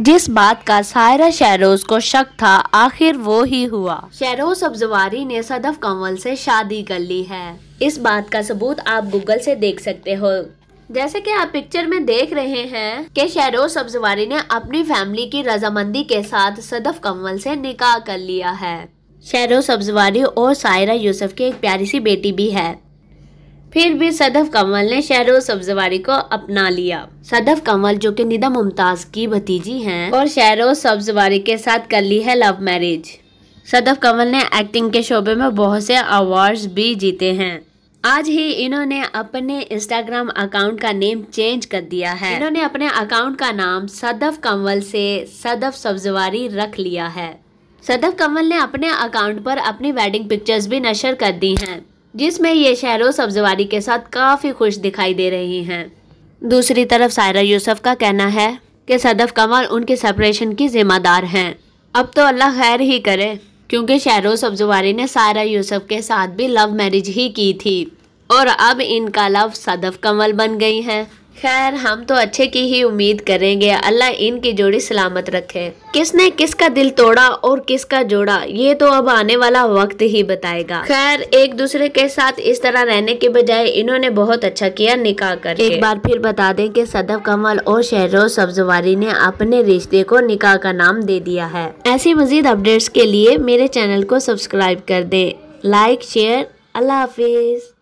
जिस बात का सायरा शहरोज को शक था, आखिर वो ही हुआ। शहरोज सब्जवारी ने सदफ कंवल से शादी कर ली है। इस बात का सबूत आप गूगल से देख सकते हो। जैसे कि आप पिक्चर में देख रहे हैं कि शहरोज सब्जवारी ने अपनी फैमिली की रजामंदी के साथ सदफ कंवल से निकाह कर लिया है। शहरोज सब्जवारी और सायरा यूसुफ की एक प्यारी सी बेटी भी है। फिर भी सदफ कंवल ने शहरोज सब्जवारी को अपना लिया। सदफ कंवल, जो कि निदा मुमताज़ की भतीजी हैं, और शहरोज सब्जवारी के साथ कर ली है लव मैरिज। सदफ कंवल ने एक्टिंग के शोबे में बहुत से अवार्ड्स भी जीते हैं। आज ही इन्होंने अपने इंस्टाग्राम अकाउंट का नेम चेंज कर दिया है। इन्होंने अपने अकाउंट का नाम सदफ कंवल से सदफ सब्जवारी रख लिया है। सदफ कंवल ने अपने अकाउंट पर अपनी वेडिंग पिक्चर्स भी नशर कर दी हैं। जिसमें ये शहरों सब्जवारी के साथ काफ़ी खुश दिखाई दे रही हैं। दूसरी तरफ़ सायरा यूसुफ का कहना है कि सदफ कंवल उनके सेपरेशन की जिम्मेदार हैं। अब तो अल्लाह खैर ही करे, क्योंकि शहरों सब्जवारी ने सायरा यूसुफ के साथ भी लव मैरिज ही की थी। और अब इनका लव सदफ कमल बन गई है। खैर हम तो अच्छे की ही उम्मीद करेंगे। अल्लाह इनकी जोड़ी सलामत रखे। किसने किसका दिल तोड़ा और किसका जोड़ा ये तो अब आने वाला वक्त ही बताएगा। खैर एक दूसरे के साथ इस तरह रहने के बजाय इन्होंने बहुत अच्छा किया निकाह कर एक बार फिर बता दें कि सदफ कमल और शहरोज सब्जवारी ने अपने रिश्ते को निकाह का नाम दे दिया है। ऐसी मजीद अपडेट्स के लिए मेरे चैनल को सब्सक्राइब कर दे। लाइक शेयर अल्लाह हाफिज।